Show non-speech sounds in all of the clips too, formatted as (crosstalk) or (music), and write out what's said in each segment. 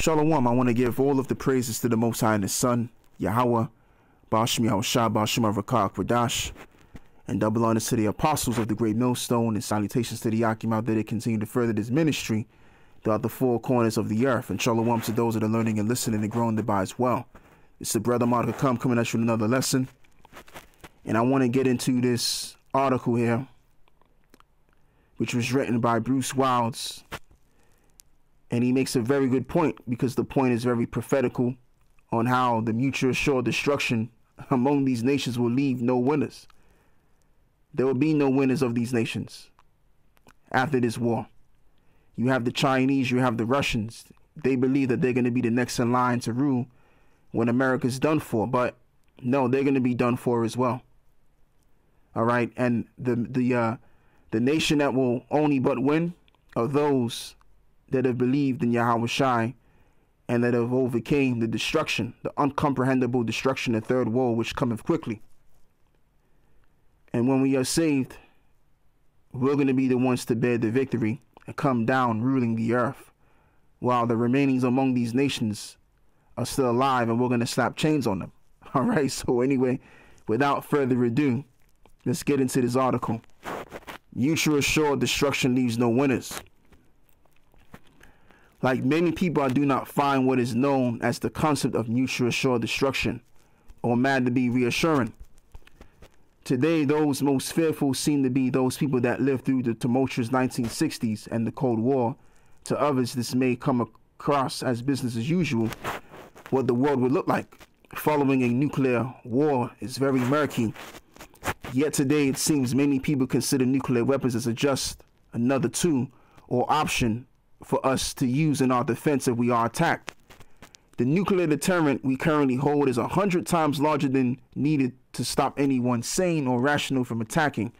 Shalom, I want to give all of the praises to the Most High and His Son, Yahweh, Bashmi Yahushua, Bashim Rakah Kwadash, and double honors to the apostles of the great millstone, and salutations to the Yakim out there that continue to further this ministry throughout the four corners of the earth, and shalom to those that are learning and listening and growing thereby as well. It's the brother Monica Come coming at you with another lesson, and I want to get into this article here, which was written by Bruce Wilds and he makes a very good point because the point is very prophetical on how the mutual assured destruction among these nations will leave no winners. There will be no winners of these nations after this war. You have the Chinese, you have the Russians. They believe that they're going to be the next in line to rule when America's done for, but no, they're going to be done for as well. All right, and the the uh, the nation that will only but win are those that have believed in Yahweh Shai and that have overcame the destruction, the uncomprehendable destruction, the third woe which cometh quickly. And when we are saved, we're going to be the ones to bear the victory and come down ruling the earth, while the remainings among these nations are still alive and we're going to slap chains on them. (laughs) All right, so anyway, without further ado, let's get into this article. Mutual assured destruction leaves no winners. Like many people, I do not find what is known as the concept of mutual assured destruction or mad to be reassuring. Today, those most fearful seem to be those people that lived through the tumultuous 1960s and the Cold War. To others, this may come across as business as usual. What the world would look like following a nuclear war is very murky. Yet today, it seems many people consider nuclear weapons as just another tool or option for us to use in our defense if we are attacked. The nuclear deterrent we currently hold is a hundred times larger than needed to stop anyone sane or rational from attacking.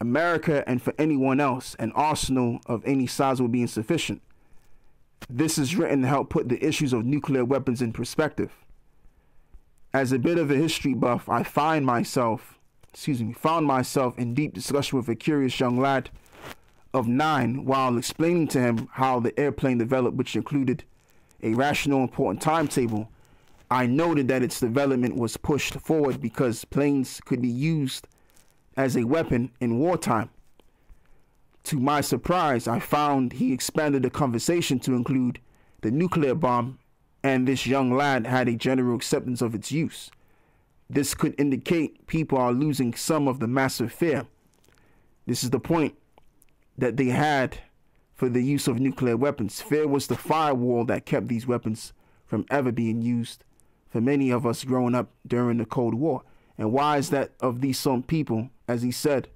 America and for anyone else, an arsenal of any size would be insufficient. This is written to help put the issues of nuclear weapons in perspective. As a bit of a history buff, I find myself, excuse me, found myself in deep discussion with a curious young lad of nine while explaining to him how the airplane developed, which included a rational, important timetable. I noted that its development was pushed forward because planes could be used as a weapon in wartime. To my surprise, I found he expanded the conversation to include the nuclear bomb, and this young lad had a general acceptance of its use. This could indicate people are losing some of the massive fear. This is the point that they had for the use of nuclear weapons. Fear was the firewall that kept these weapons from ever being used for many of us growing up during the Cold War. And why is that of these some people, as he said,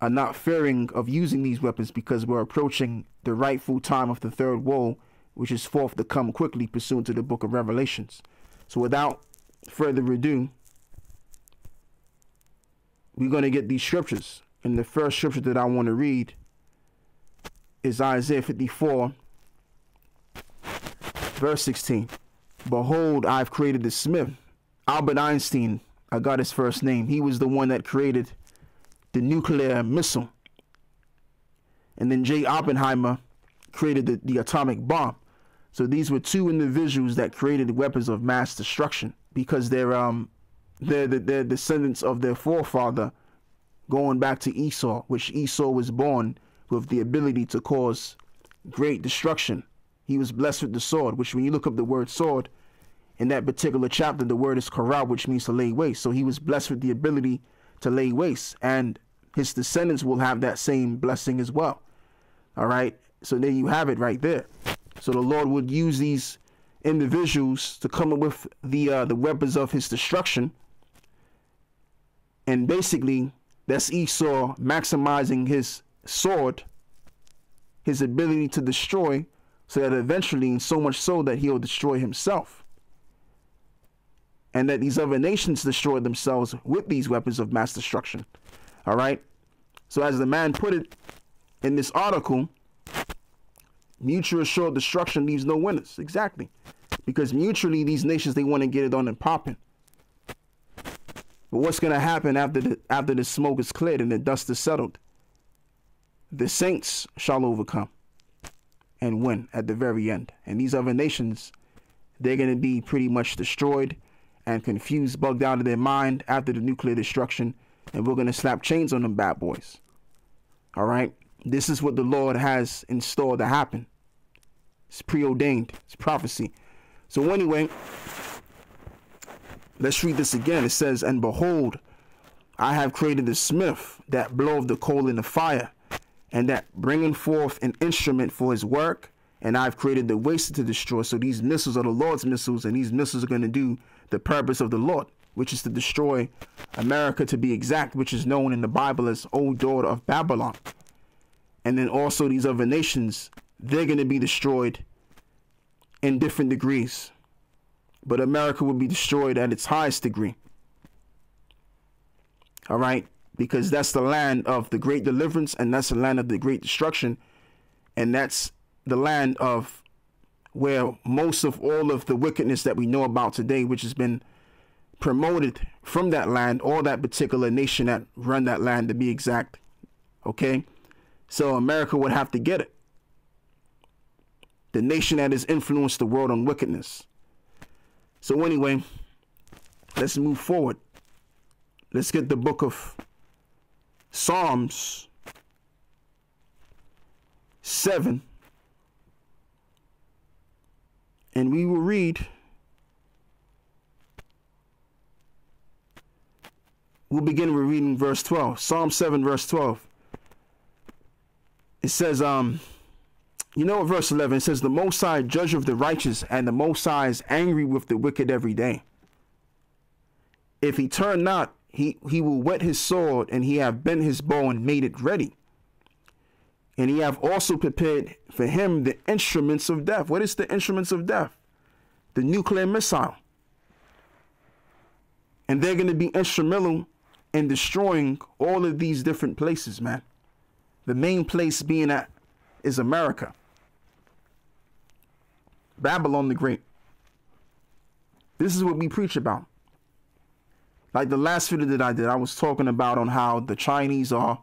are not fearing of using these weapons because we're approaching the rightful time of the third woe, which is forth to come quickly pursuant to the book of Revelations. So without further ado, we're going to get these scriptures. And the first scripture that I want to read is Isaiah 54, verse 16. Behold, I've created the smith. Albert Einstein, I got his first name. He was the one that created the nuclear missile. And then J. Oppenheimer created the, the atomic bomb. So these were two individuals that created weapons of mass destruction because they're um they're, they're descendants of their forefather going back to Esau, which Esau was born with the ability to cause great destruction. He was blessed with the sword, which when you look up the word sword, in that particular chapter, the word is karab, which means to lay waste. So he was blessed with the ability to lay waste, and his descendants will have that same blessing as well. All right. So there you have it right there. So the Lord would use these individuals to come up with the uh, the weapons of his destruction. And basically, that's Esau maximizing his sword his ability to destroy so that eventually, so much so that he'll destroy himself. And that these other nations destroy themselves with these weapons of mass destruction. All right. So, as the man put it in this article, mutual assured destruction leaves no winners. Exactly. Because mutually, these nations, they want to get it on and popping. But what's going to happen after the, after the smoke is cleared and the dust is settled? The saints shall overcome. and win at the very end. And these other nations, they're going to be pretty much destroyed and confused, bugged out of their mind after the nuclear destruction. And we're going to slap chains on them bad boys. All right? This is what the Lord has in store to happen. It's preordained, it's prophecy. So, anyway, let's read this again. It says, And behold, I have created the smith that bloweth the coal in the fire, and that bringing forth an instrument for his work. And I've created the waster to destroy. So these missiles are the Lord's missiles, and these missiles are going to do the purpose of the Lord, which is to destroy America to be exact, which is known in the Bible as Old Daughter of Babylon. And then also these other nations, they're going to be destroyed in different degrees. But America will be destroyed at its highest degree. All right? Because that's the land of the great deliverance and that's the land of the great destruction. And that's the land of where most of all of the wickedness that we know about today, which has been promoted from that land or that particular nation that run that land to be exact. Okay? So America would have to get it. The nation that has influenced the world on wickedness. So anyway, let's move forward. Let's get the book of Psalms 7. And we will read. We'll begin with reading verse 12. Psalm 7, verse 12. It says, um, you know, verse 11, it says, The Most High judge of the righteous, and the Most High is angry with the wicked every day. If he turn not, he, he will whet his sword, and he have bent his bow and made it ready. And he have also prepared for him the instruments of death. What is the instruments of death? The nuclear missile. And they're going to be instrumental in destroying all of these different places, man. The main place being at is America. Babylon the Great. This is what we preach about. Like the last video that I did, I was talking about on how the Chinese are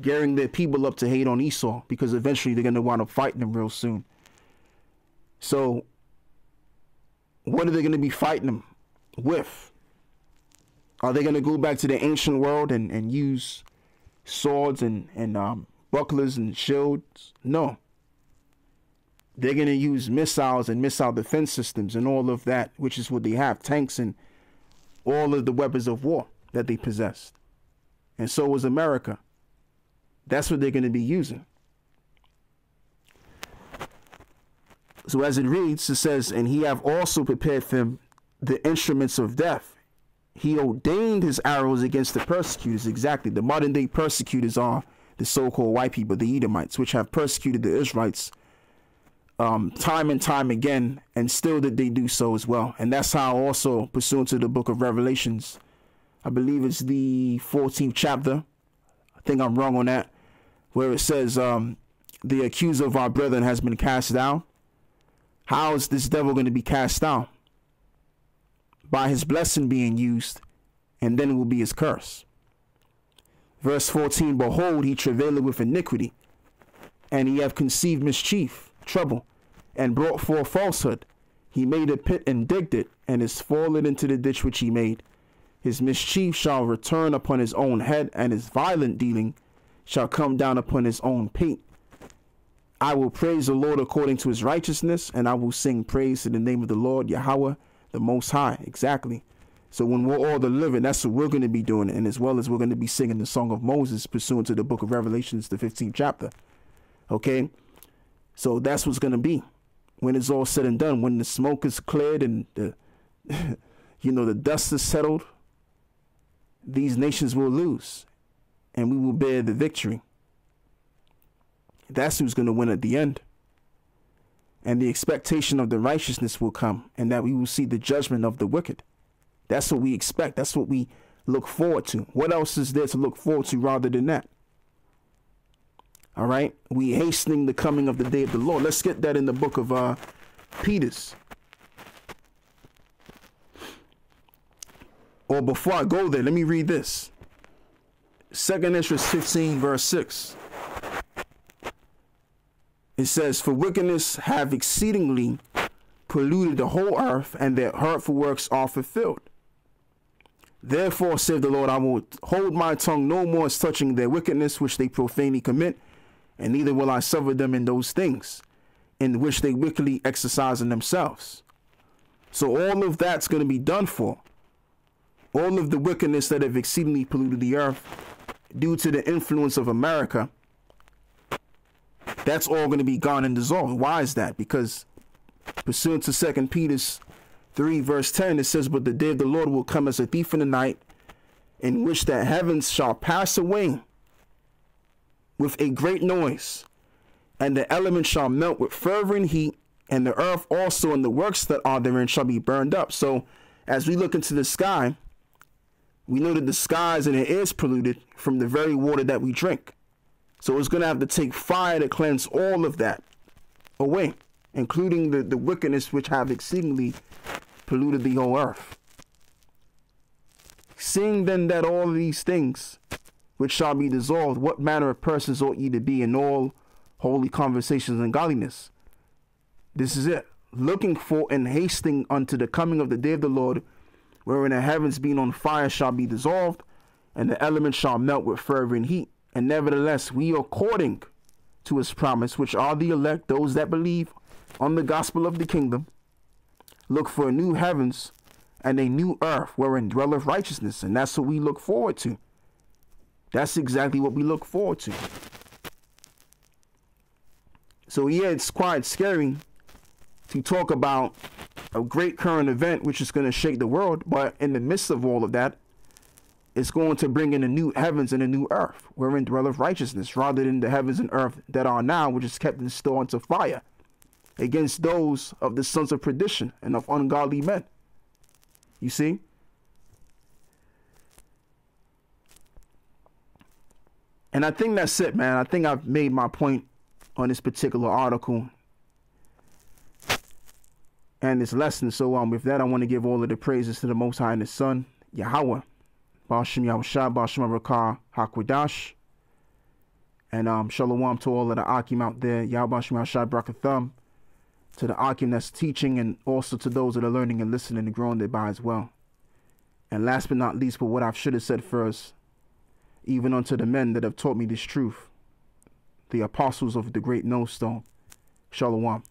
gearing their people up to hate on Esau because eventually they're going to wind up fighting them real soon. So, what are they going to be fighting them with? Are they going to go back to the ancient world and, and use swords and, and um, bucklers and shields? No. They're going to use missiles and missile defense systems and all of that, which is what they have tanks and all of the weapons of war that they possessed. And so was America. That's what they're going to be using. So as it reads, it says, And he have also prepared for him the instruments of death. He ordained his arrows against the persecutors. Exactly. The modern day persecutors are the so called white people, the Edomites, which have persecuted the Israelites um, time and time again, and still that they do so as well. And that's how also, pursuant to the book of Revelations, I believe it's the 14th chapter. I think I'm wrong on that, where it says, um, The accuser of our brethren has been cast down. How is this devil going to be cast down? By his blessing being used, and then it will be his curse. Verse 14 Behold, he travaileth with iniquity, and he hath conceived mischief trouble, and brought forth falsehood. He made a pit and digged it, and is fallen into the ditch which he made. His mischief shall return upon his own head, and his violent dealing shall come down upon his own pate. I will praise the Lord according to his righteousness, and I will sing praise to the name of the Lord, Yahweh, the Most High. Exactly. So when we're all delivering, that's what we're going to be doing, and as well as we're going to be singing the song of Moses pursuant to the book of Revelations, the 15th chapter. Okay? So that's what's going to be when it's all said and done. When the smoke is cleared and the, (laughs) you know, the dust is settled, these nations will lose and we will bear the victory. That's who's going to win at the end. And the expectation of the righteousness will come and that we will see the judgment of the wicked. That's what we expect. That's what we look forward to. What else is there to look forward to rather than that? All right. We hastening the coming of the day of the Lord. Let's get that in the book of uh, Peter's. Or before I go there, let me read this. Second Esdras 15, verse 6. it says, For wickedness have exceedingly polluted the whole earth, and their hurtful works are fulfilled. Therefore, saith the Lord, I will hold my tongue no more as touching their wickedness which they profanely commit, and neither will I suffer them in those things in which they wickedly exercise in themselves. So all of that's going to be done for. All of the wickedness that have exceedingly polluted the earth due to the influence of America, that's all going to be gone and dissolved. Why is that? Because pursuant to Second Peter's 3 verse 10, it says, But the day of the Lord will come as a thief in the night, in which the heavens shall pass away with a great noise, and the elements shall melt with fervent heat, and the earth also and the works that are therein shall be burned up. So, as we look into the sky, we know that the skies and it is polluted from the very water that we drink. So, it's going to have to take fire to cleanse all of that away, including the, the wickedness which have exceedingly polluted the whole earth. Seeing then that all these things which shall be dissolved, what manner of persons ought ye to be in all holy conversations and godliness? This is it. Looking for and hasting unto the coming of the day of the Lord, wherein the heavens being on fire shall be dissolved, and the elements shall melt with fervent heat. And nevertheless, we according to his promise, which are the elect, those that believe on the gospel of the kingdom, look for new heavens and a new earth wherein dwelleth righteousness. And that's what we look forward to. That's exactly what we look forward to. So, yeah, it's quite scary to talk about a great current event which is going to shake the world. But in the midst of all of that, it's going to bring in a new heavens and a new earth wherein dwelleth righteousness rather than the heavens and earth that are now, which is kept in store unto fire against those of the sons of perdition and of ungodly men. You see? And I think that's it, man. I think I've made my point on this particular article and this lesson. So um, with that, I want to give all of the praises to the Most High and the Son, Yahweh, Bashim Yahushua, Bashim Rakah, Hakwadash. And um, shalom to all of the Akim out there. Yahweh Bashim Yahushua, Brakathum to the Akim that's teaching and also to those that are learning and listening and growing thereby as well. And last but not least, but what I should have said first, even unto the men that have taught me this truth, the apostles of the great no millstone. Shalom.